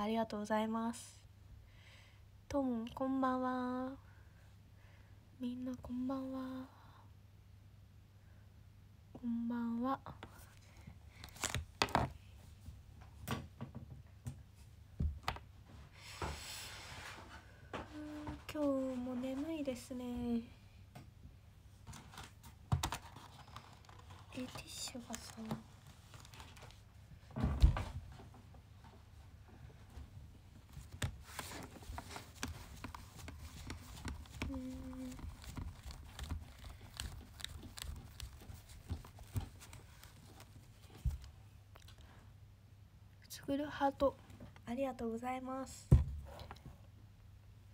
ありがとうございます。トムこんばんは。みんなこんばんは。こんばんは。今日も眠いですね。えティッシュがさつぐるハート。ありがとうございます。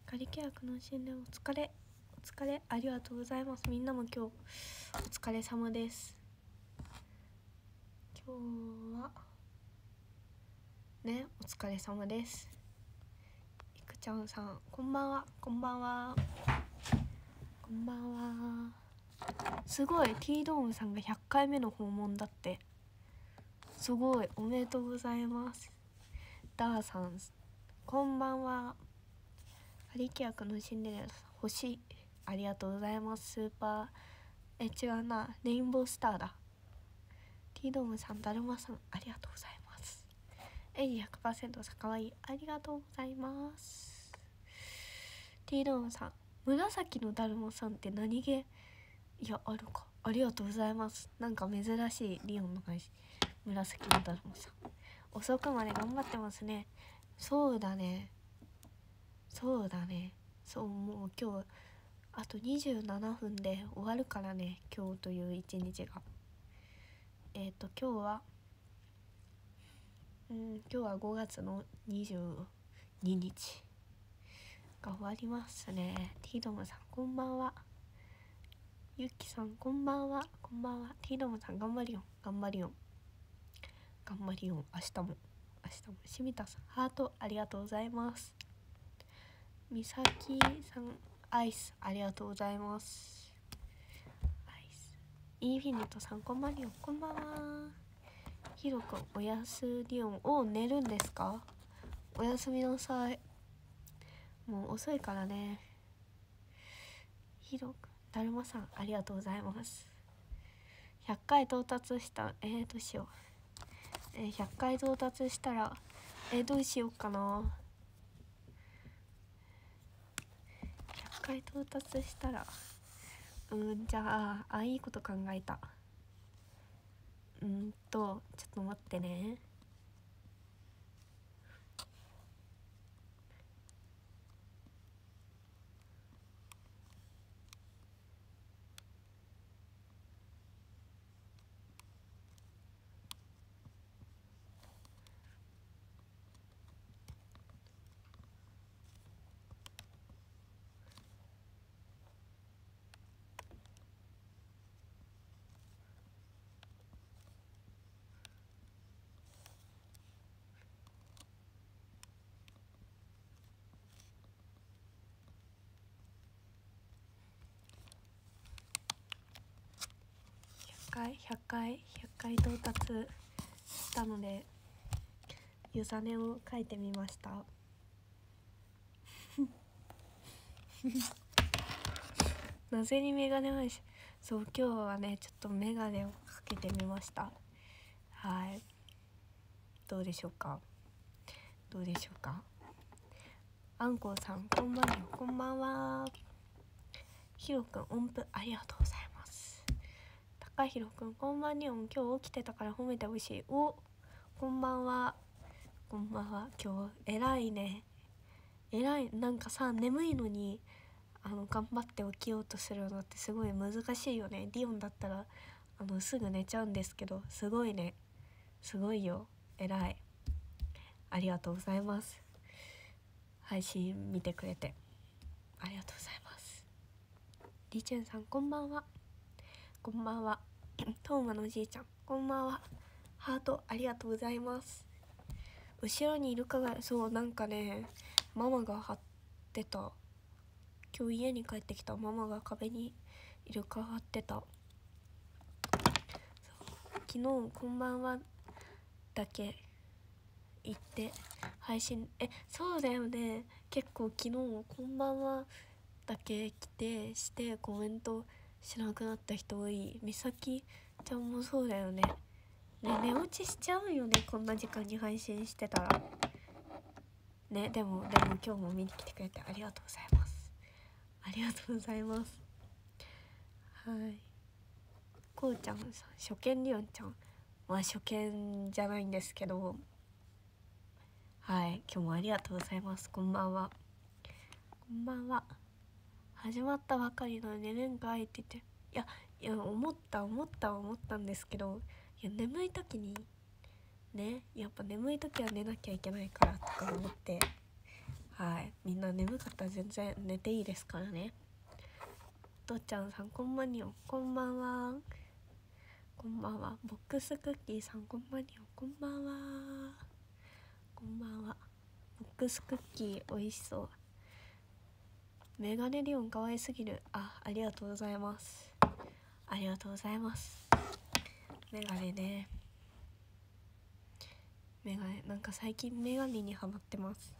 仮契約の診断お疲れ。お疲れ。ありがとうございます。みんなも今日お疲れ様です。今日はねお疲れ様です。いくちゃんさんこんばんは。こんばんは。こんばんは。すごい。T ドームさんが100回目の訪問だってすごい。おめでとうございます。ダーさんこんばんは。仮契約のシンデレラさん星ありがとうございます。スーパー。え違うな。レインボースターだ。T ドームさんだるまさん。ありがとうございます。エイ100%さかわいい。ありがとうございます。T ドームさん紫のだるまさんって何気？いやあるか。ありがとうございます。なんか珍しいリオンの会社。紫のだるまさん。遅くまで頑張ってますね。そうだね。そうだね。そうもう今日あと27分で終わるからね今日という一日が。えっ、と今日はうん今日は5月の22日が終わりますね。ティードムさんこんばんは。ゆきさんこんばんは。こんばんは。ティードムさん頑張りよ。頑張りよ。頑張りよ明日も明日もしみたさんハートありがとうございます。みさきさんアイスありがとうございます。アイス。インフィニットさんこんばんは。こんばんはひろくんおやすりおんお寝るんですか？おやすみなさい。もう遅いからね。ひろくだるまさんありがとうございます。100回到達したえー、どうしようえ、100回到達したらえ、どうしようかな？100回到達したらうんじゃああいいこと考えた。うんとちょっと待ってね。回？100回？100回到達したので湯ざねを書いてみました。なぜにメガネ配信そう今日はねちょっとメガネをかけてみました。はい。どうでしょうか？どうでしょうか？あんこうさんこんばんは。こんばんは。ひろくん音符ありがとうございます。高弘くんこんばんにょん今日起きてたから褒めてほしい。おこんばんは。こんばんは。今日偉いね。偉い。なんかさ眠いのにあの頑張って起きようとするのってすごい難しいよね。ディオンだったらあのすぐ寝ちゃうんですけどすごいね。すごいよ。偉い。ありがとうございます。配信見てくれて。ありがとうございます。りちゅんさんこんばんは。こんばんは。トーマのおじいちゃん。こんばんは。ハートありがとうございます。後ろにイルカがそうなんかねママが貼ってた。今日家に帰ってきた。ママが壁にイルカ貼ってた。昨日「こんばんは」だけ言って配信えそうだよね。結構昨日「こんばんは」だけ来てしてコメントしなくなった人多い美咲ちゃんもそうだよね。ね寝落ちしちゃうよねこんな時間に配信してたら。ねでもでも今日も見に来てくれてありがとうございます。ありがとうございます。はい。こうちゃんさ初見りおんちゃんまあ初見じゃないんですけど。はい今日もありがとうございます。こんばんは。こんばんは。始まったばかりの寝れんかいって言っていやいや思った思った思ったんですけどいや眠い時にねやっぱ眠い時は寝なきゃいけないからとか思ってはい。みんな眠かったら全然寝ていいですからね。とっちゃんさんこんばんにょこんばんは。こんばんは。ボックスクッキーさんこんばんにょこんばんは。こんばんは。ボックスクッキー美味しそう。メガネリオン可愛すぎる。あありがとうございます。ありがとうございます。メガネね。メガネなんか最近メガネにハマってます。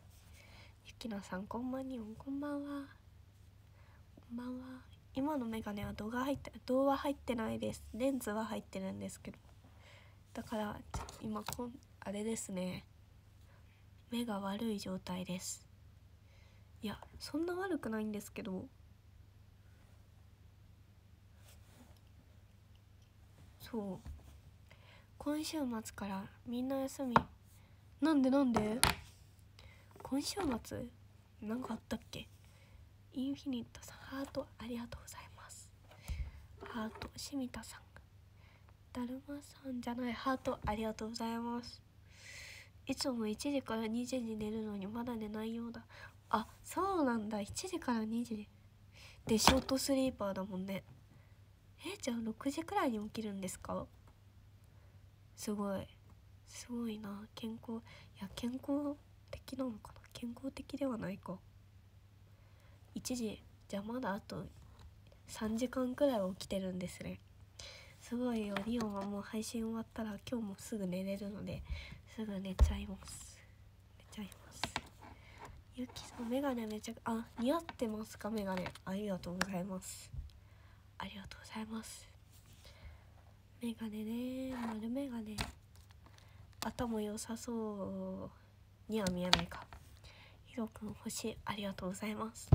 ゆきなさんこんばんにこんばんは。こんばんは。今のメガネは動画入って動画入ってないです。レンズは入ってるんですけど。だから今こんあれですね。目が悪い状態です。いやそんな悪くないんですけど。そう。今週末からみんな休み。なんでなんで？今週末？なんかあったっけ？インフィニットさんハートありがとうございます。ハートしみたさん。だるまさんじゃない。ハートありがとうございます。いつも1時から2時に寝るのにまだ寝ないようだ。あそうなんだ。1時から2時。でショートスリーパーだもんね。えじゃあ6時くらいに起きるんですか？すごい。すごいな。健康いや健康的なのかな？健康的ではないか。1時じゃあまだあと3時間くらい起きてるんですね。すごいよ。リオンはもう配信終わったら今日もすぐ寝れるのですぐ寝ちゃいます。ゆきさんメガネめちゃくあ似合ってますか？メガネ。ありがとうございます。ありがとうございます。メガネね。丸メガネ。頭良さそう。には見えないか。ひろくん星ありがとうございます。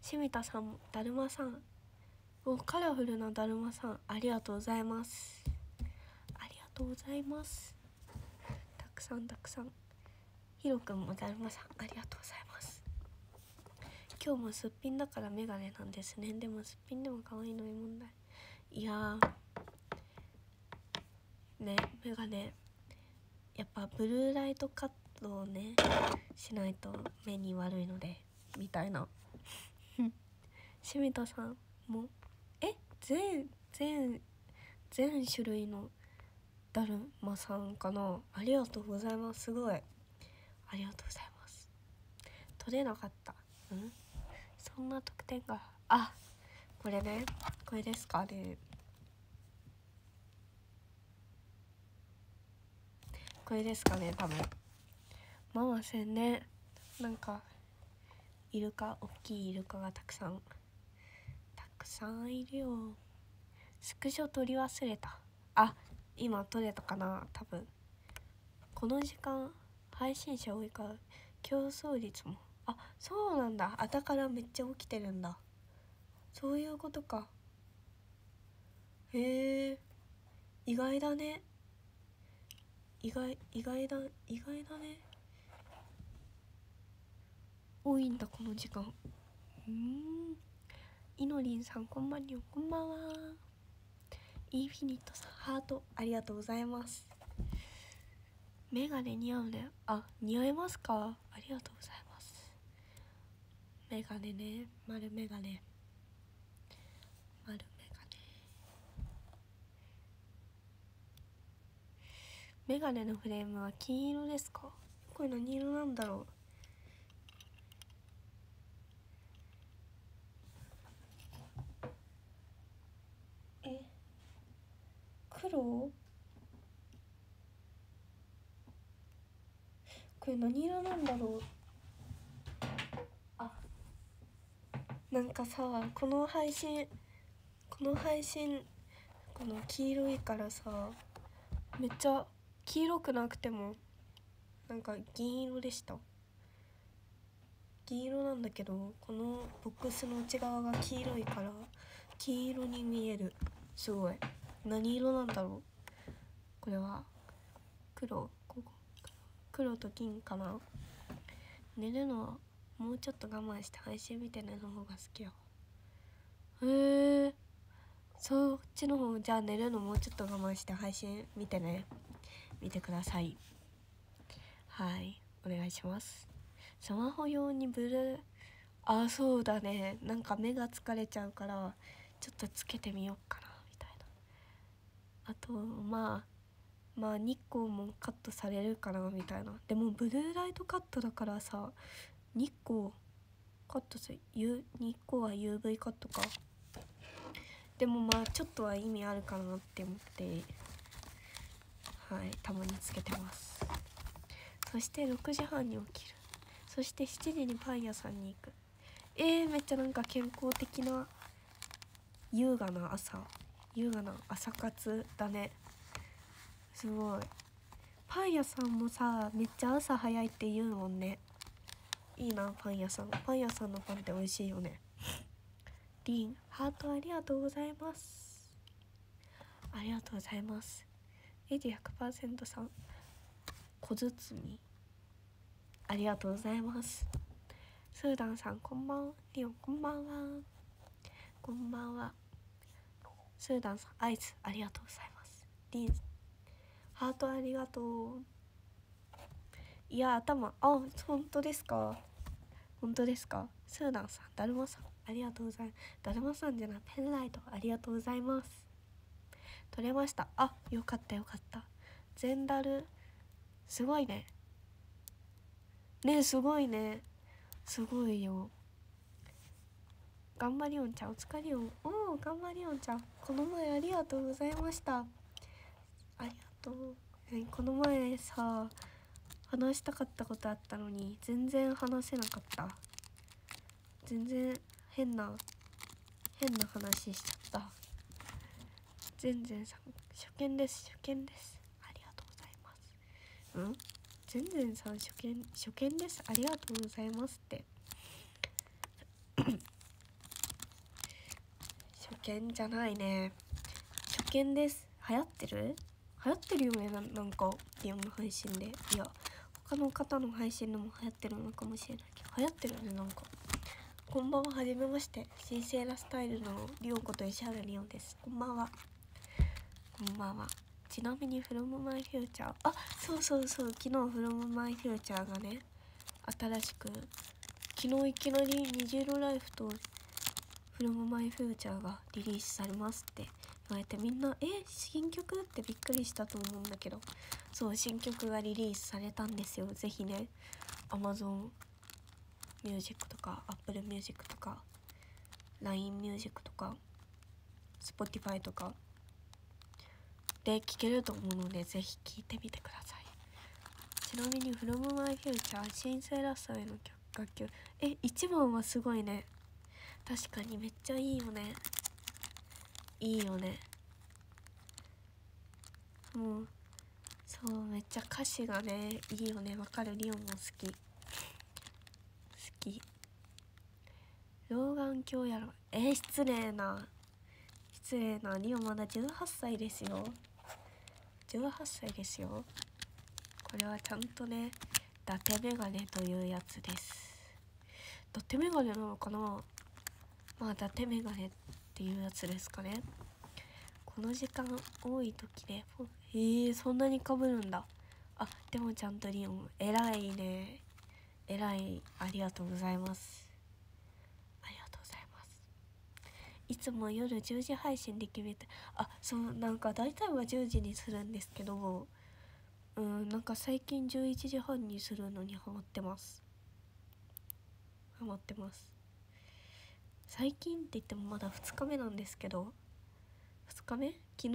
しみたさんだるまさん。おカラフルなだるまさん。ありがとうございます。ありがとうございます。たくさんたくさん。ひろくんもだるまさんありがとうございます。今日もすっぴんだからメガネなんですね。でもすっぴんでも可愛いのに問題。いやねメガネ。やっぱブルーライトカットをねしないと目に悪いのでみたいな。しみたさんもえ？全全全種類のだるまさんかな。ありがとうございます。すごい。ありがとうございます。取れなかった。うん？そんな得点が。あこれね。これですかね。これですかね多分。ママせんね。なんかイルカ大きいイルカがたくさん。たくさんいるよ。スクショ取り忘れた。あ今撮れたかな多分。この時間配信者多いから競争率も。あそうなんだ。あだからめっちゃ起きてるんだ。そういうことか。へえ。意外だね。意外意外だ意外だね。多いんだこの時間。うん。いのりんさんこんばんにこんばんは。インフィニットさんハートありがとうございます。メガネ似合うねあ似合いますか？ありがとうございます。メガネね。丸メガネ。丸メガネ。のフレームは金色ですか？これ何色なんだろう。え？黒？これ何色なんだろう？あなんかさこの配信この配信この黄色いからさめっちゃ黄色くなくてもなんか銀色でした。銀色なんだけどこのボックスの内側が黄色いから黄色に見える。すごい。何色なんだろう？これは。黒。黒と銀かな？寝るのはもうちょっと我慢して配信見て寝る方が好きやへえそっちの方じゃあ寝るのもうちょっと我慢して配信見てね。見てください。はい。お願いします。スマホ用にブルー。あそうだね。なんか目が疲れちゃうからちょっとつけてみようかなみたいな。あとまあまあ日光もカットされるかなみたいな。でもブルーライトカットだからさ日光カットする日光は UV カットか。でもまあちょっとは意味あるかなって思ってはいたまにつけてます。そして6時半に起きる。そして7時にパン屋さんに行く。えー、めっちゃなんか健康的な優雅な朝。優雅な朝活だね。すごい。パン屋さんもさめっちゃ朝早いって言うもんね。いいなパン屋さん。パン屋さんのパンって美味しいよね。リンハートありがとうございます。ありがとうございます。エディ100%さん。小包ありがとうございます。スーダンさんこんばんは。リオこんばんは。こんばんは。スーダンさんアイスありがとうございます。リンハートありがとう。いや頭。あ本当ですか？本当ですか？スーダンさんだるまさん。ありがとうございます。だるまさんじゃないペンライトありがとうございます。取れました。あよかったよかった。全ダルすごいね。ねすごいね。すごいよ。頑張りおんちゃんお疲れおんおお頑張りおんちゃん。この前ありがとうございました。ありがとう。この前さ話したかったことあったのに全然話せなかった。全然変な変な話しちゃった。全然さん初見です初見です。ありがとうございます。うん？全然さん初見初見です。ありがとうございますって。初見じゃないね。初見です。流行ってる？流行ってるよねなんかゲームの配信で。いや他の方の配信でも流行ってるのかもしれないけど。流行ってるよねなんか。こんばんははじめまして。神聖なスタイルのリオンこと石原リオンです。こんばんは。こんばんは。ちなみに From My Future あそうそうそう。昨日 From My Future がね新しく昨日いきなり虹色ライフと From My Future がリリースされますって。言われてみんなえ新曲？ってびっくりしたと思うんだけど。そう新曲がリリースされたんですよ。ぜひね Amazon Music とか Apple Music とか LINE Music とか Spotify とか。で聴けると思うのでぜひ聴いてみてください。ちなみに From My Future シンセラストへの楽曲。え1番はすごいね。確かにめっちゃいいよね。いいよね。もうそうめっちゃ歌詞がねいいよね。わかる？リオンも好き。好き。老眼鏡やろえー、失礼な。失礼な。リオンまだ18歳ですよ。18歳ですよ。これはちゃんとね伊達メガネというやつです。伊達メガネなのかな？まあ伊達メガネ。っていうやつですかね。この時間多い時でえー、そんなにかぶるんだ。あでもちゃんとリオン偉いね。偉い。ありがとうございます。ありがとうございます。いつも夜10時配信で決めてあそうなんか大体は10時にするんですけどうんなんか最近11時半にするのにハマってます。ハマってます。最近って言ってもまだ2日目なんですけど2日目？昨日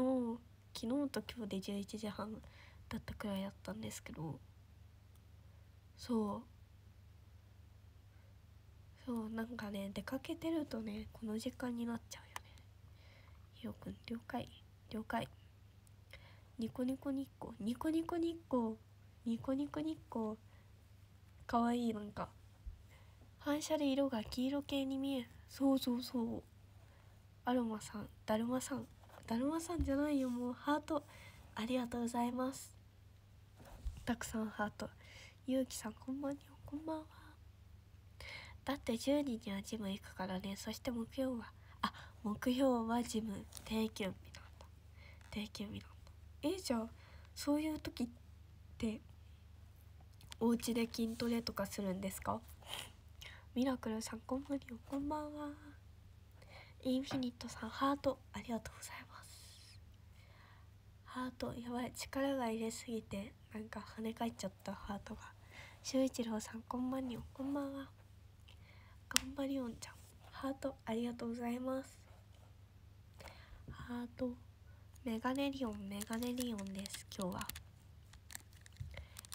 昨日と今日で11時半だったくらいだったんですけどそう。そうなんかね出かけてるとねこの時間になっちゃうよね。ひろくん了解。了解。ニコニコニッコニコニコニッコニコニコニッコかわいいなんか。反射で色が黄色系に見える。そうそうそう。アロマさんだるまさん。だるまさんじゃないよ。もうハート。ありがとうございます。たくさんハート。ゆうきさんこんばんはこんばんは。だって10人にはジム行くからね。そして木曜はあ木曜はジム定休日なんだ。定休日なんだ。えじゃあそういう時ってお家で筋トレとかするんですか？ミラクルさんこんばんは。こんばんはインフィニットさんハートありがとうございます。ハートやばい力が入れすぎてなんか跳ね返っちゃったハートが。修一郎さんこんばんにこんばんは。頑張りおんちゃんハートありがとうございます。ハートメガネリオンメガネリオンです今日は。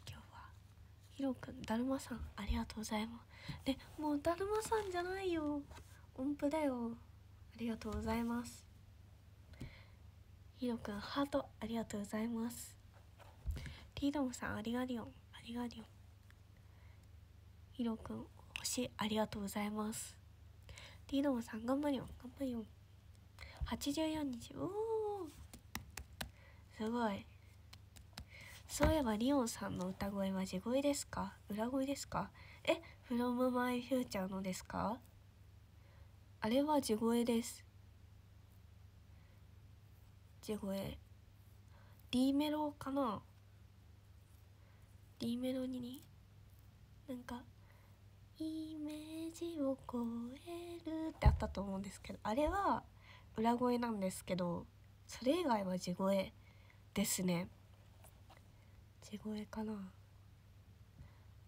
今日はヒロくんだるまさんありがとうございます。でもうだるまさんじゃないよ。音符だよ。ありがとうございます。ヒロくんハートありがとうございます。ティードムさんありがりおんありがりおん。ヒロくん星ありがとうございます。ティードムさん頑張りよ頑張りよ84日おおすごい。そういえばリオンさんの歌声は地声ですか？裏声ですか？え from my future のですか？あれは地声です。地声。D メロかな？D メロに？なんかイメージを超えるってあったと思うんですけどあれは裏声なんですけどそれ以外は地声ですね。地声かな？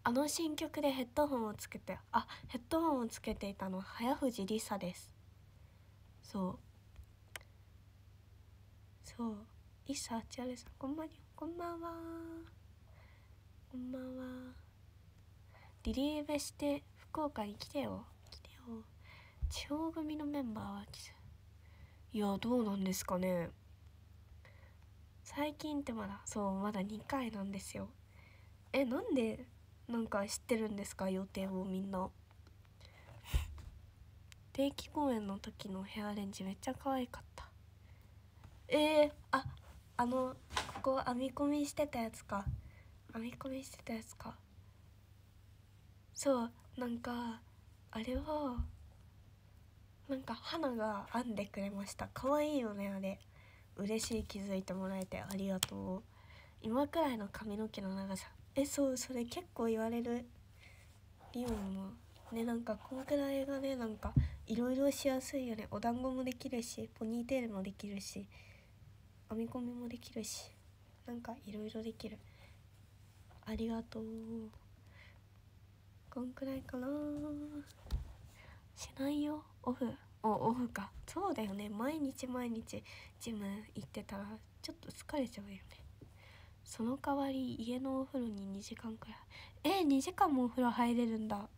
あの新曲でヘッドホンをつけてあヘッドホンをつけていたの早藤梨沙です。そう。そう。いさあちあれさんこんばんは。こんばんは。こんばんは。リリーベして福岡に来てよ。来てよ。地方組のメンバーは来いやどうなんですかね。最近ってまだそうまだ2回なんですよ。えなんでなんか知ってるんですか？予定をみんな。定期公演の時のヘアアレンジめっちゃ可愛かった。えー、ああのここ編み込みしてたやつか。編み込みしてたやつか。そうなんかあれはなんか花が編んでくれました。可愛いよねあれ。嬉しい気づいてもらえてありがとう。今くらいの髪の毛の長さえそうそれ結構言われるリオンもねなんかこんくらいがねなんかいろいろしやすいよね。お団子もできるしポニーテールもできるし編み込みもできるしなんかいろいろできる。ありがとう。こんくらいかな。しないよ。オフ。おオフか。そうだよね。毎日毎日ジム行ってたらちょっと疲れちゃうよね。その代わり家のお風呂に2時間くらい。え2時間もお風呂入れるんだ。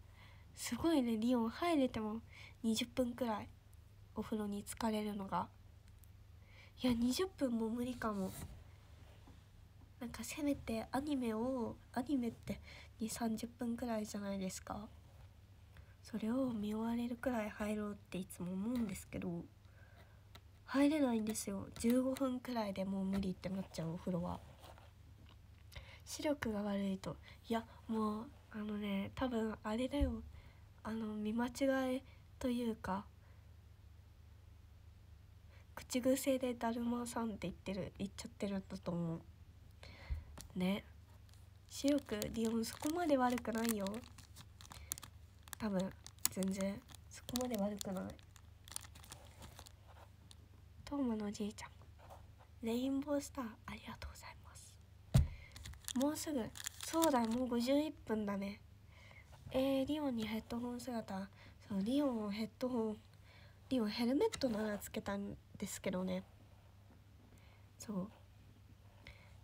すごいねリオン入れても20分くらいお風呂に浸かれるのが。いや20分も無理かも。なんかせめてアニメをアニメって2 3 0分くらいじゃないですか。それを見終われるくらい入ろうっていつも思うんですけど。入れないんですよ。15分くらいでもう無理ってなっちゃうお風呂は。視力が悪いと。いやもうあのね多分あれだよ。あの見間違いというか口癖で「だるまさん」って言ってる言っちゃってるんだと思う。ね。視力リオンそこまで悪くないよ。多分全然そこまで悪くない。トーマのおじいちゃん。レインボースターありがとう。もうすぐ。そうだもう51分だね。えー、リオンにヘッドホン姿。そうリオンヘッドホンリオンヘルメットならつけたんですけどね。そう。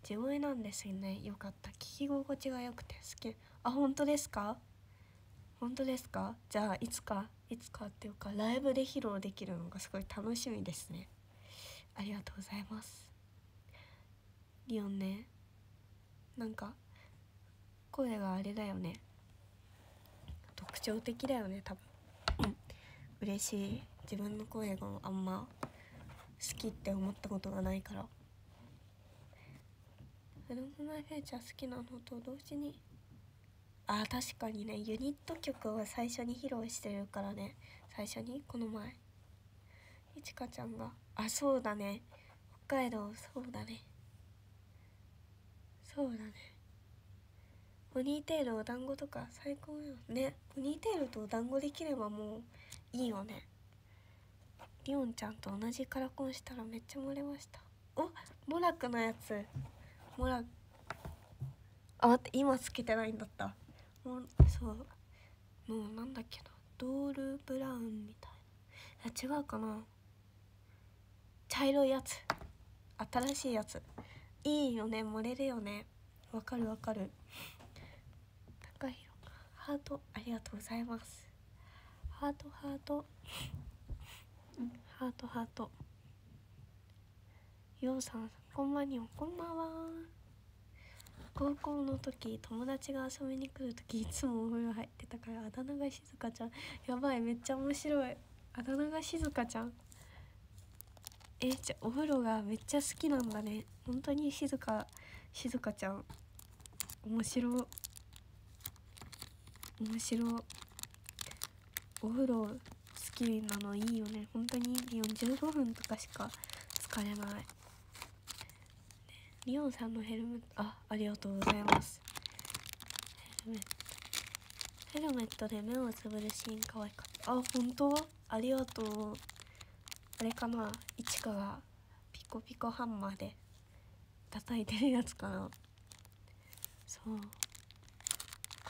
地声なんですよね。よかった。聞き心地が良くて。好きあ本当ですか？本当ですか？じゃあいつかいつかっていうかライブで披露できるのがすごい楽しみですね。ありがとうございます。リオンね。なんか声があれだよね。特徴的だよね多分。嬉しい。自分の声があんま好きって思ったことがないから。フロムマイフェイチャー好きなのと同時にあ確かにねユニット曲を最初に披露してるからね。最初に？この前。いちかちゃんが。あそうだね。北海道そうだね。そうだね。ポニーテールお団子とか最高よね。ポニーテールとお団子できればもういいよね。リオンちゃんと同じカラコンしたらめっちゃ漏れました。おモラクのやつ。モラあ待って今つけてないんだった。もうそう。もうなんだっけな。ドールブラウンみたいな。違うかな。茶色いやつ。新しいやつ。いいよね漏れるよね。わかるわかる。高弘ハートありがとうございます。ハートハート。ハートハート。ようさんこんばんにこんばんは。高校の時友達が遊びに来る時いつもお風呂入ってたからあだ名が静香ちゃん。やばいめっちゃ面白い。あだ名が静香ちゃん。えじゃお風呂がめっちゃ好きなんだね。本当に静香静香ちゃん。面白。面白。お風呂好きなのいいよね。本当に45分とかしか疲れない。リオンさんのヘルメットあありがとうございます。ヘルメット。ヘルメットで目をつぶるシーン可愛かった。あ本当？ありがとう。あれかないちかがピコピコハンマーで叩いてるやつかな。そう。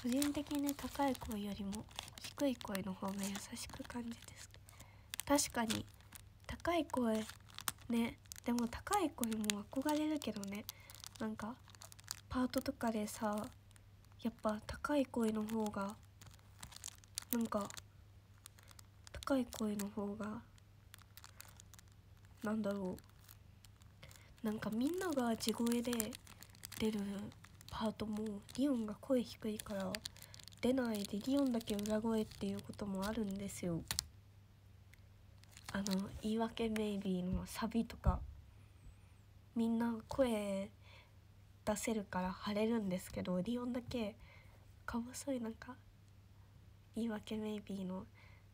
個人的に高い声よりも低い声の方が優しく感じです。確かに高い声ねでも高い声も憧れるけどね。なんかパートとかでさやっぱ高い声の方がなんか高い声の方がなんだろう。なんかみんなが地声で出るパートもリオンが声低いから出ないでリオンだけ裏声っていうこともあるんですよ。あの「言い訳メイビー」のサビとか。みんな声出せるから晴れるんですけどリオンだけか細いなんか「言い訳メイビー」の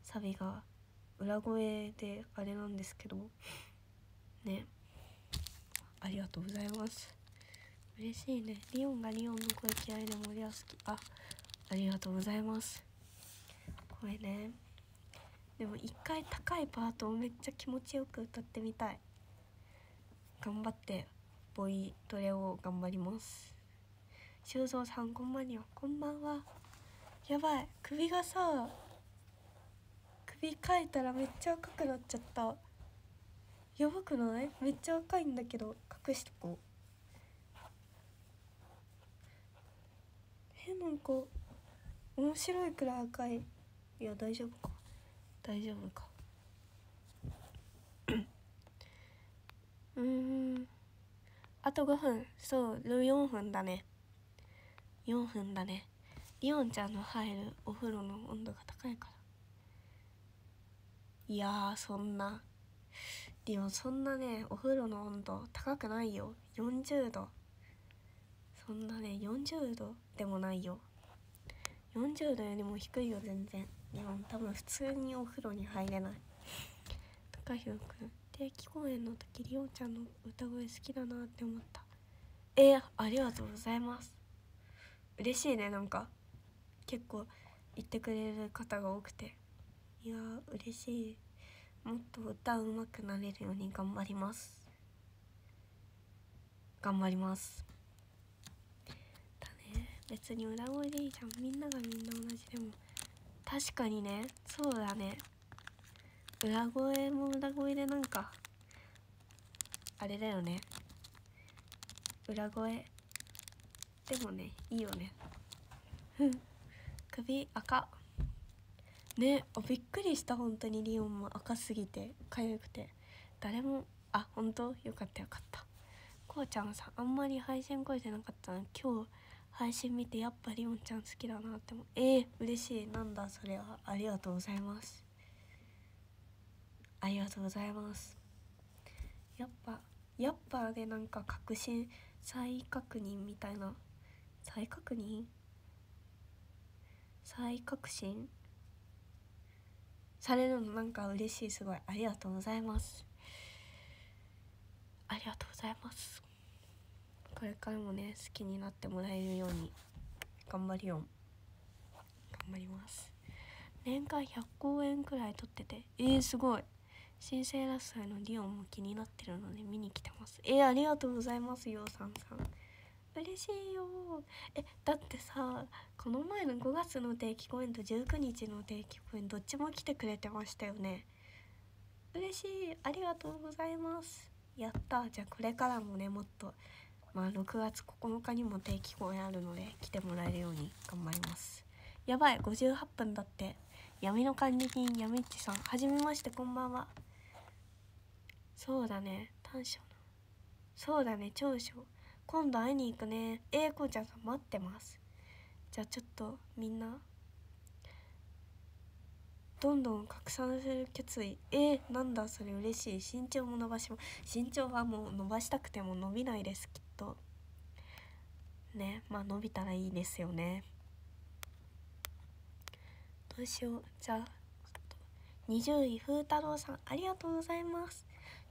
サビが裏声であれなんですけど。ね。ありがとうございます。嬉しいね。リオンがリオンの声嫌いでも俺は好きあありがとうございます。これね。でも一回高いパートをめっちゃ気持ちよく歌ってみたい。頑張ってボイトレを頑張ります。修造さんこんばんにはこんばんは。やばい。首がさ首かいたらめっちゃ赤くなっちゃった。やばくない？めっちゃ赤いんだけど隠しとこう。えなんか面白いくらい赤い。いや大丈夫か。大丈夫か。うん。あと5分。そう4分だね。4分だね。リオンちゃんの入るお風呂の温度が高いから。いやそんな。リオそんなねお風呂の温度高くないよ。40度。そんなね40度でもないよ。40度よりも低いよ全然。リオン多分普通にお風呂に入れない。高弘くん。定期公演の時りおちゃんの歌声好きだなって思った。えー、ありがとうございます。嬉しいねなんか。結構言ってくれる方が多くて。いや嬉しい。もっと歌うまくなれるように頑張ります。頑張ります。だね。別に裏声でいいじゃん。みんながみんな同じでも。確かにね。そうだね。裏声も裏声でなんかあれだよね。裏声。でもねいいよね。首赤。ねびっくりした本当にリオンも赤すぎて痒くて。誰もあ本当？よかったよかった。こうちゃんさんあんまり配信超えてなかったの今日配信見てやっぱリオンちゃん好きだなって思う。えー、嬉しい。なんだそれは。ありがとうございます。ありがとうございます。やっぱやっぱでなんか確信再確認みたいな。再確認？再確信？されるのなんか嬉しいすごい。ありがとうございます。ありがとうございます。これからもね好きになってもらえるように頑張りよ頑張ります。年間100公演くらい撮ってて。えー、すごい。新生ラストのリオンも気になってるので見に来てます。えー、ありがとうございますようさんさん。嬉しいよ。えだってさこの前の5月の定期公演と19日の定期公演どっちも来てくれてましたよね。嬉しい。ありがとうございます。やった。じゃあこれからもねもっとまあ6月9日にも定期公演あるので来てもらえるように頑張ります。やばい。58分だって。闇の管理人闇っちさん。はじめましてこんばんは。そうだね。短所そうだね。長所。今度会いに行くね。えー、こうちゃんさん待ってます。じゃあちょっとみんなどんどん拡散する決意。えー、なんだそれ嬉しい。身長も伸ばしも身長はもう伸ばしたくても伸びないですきっと。ねまあ伸びたらいいですよね。どうしよう。じゃあ20位風太郎さん。ありがとうございます。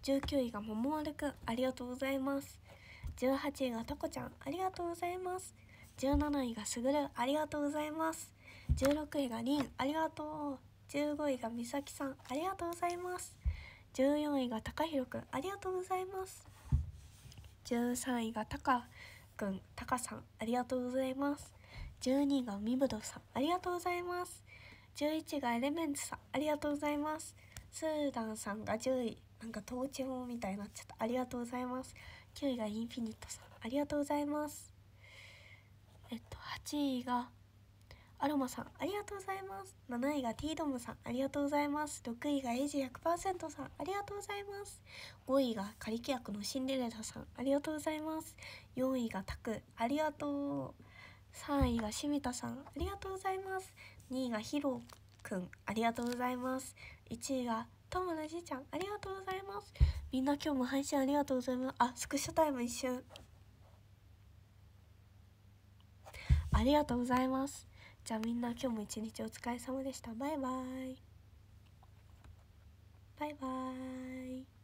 19位が桃丸くん。ありがとうございます。18位がとこちゃんありがとうございます。17位がすぐるありがとうございます。16位がりんありがとう。15位がみさきさんありがとうございます。14位がたかひろくんありがとうございます。13位がたかくんたかさんありがとうございます。12位がみぶどさんありがとうございます。11位がエレメンツさんありがとうございます。スーダンさんが10位なんか統治法みたいになっちゃった。ありがとうございます。9位がインフィニットさん。ありがとうございます。えっと8位がアロマさんありがとうございます。7位がティードムさんありがとうございます。6位がエイジ100%さんありがとうございます。5位が仮契約のシンデレラさんありがとうございます。4位がタクありがとう。3位がシミタさんありがとうございます。2位がヒロくんありがとうございます。1位がトムのじいちゃんありがとうございます。みんな今日も配信ありがとうございます。あスクショタイム一瞬。ありがとうございます。じゃあみんな今日も一日お疲れ様でした。バイバイ。バイバイ。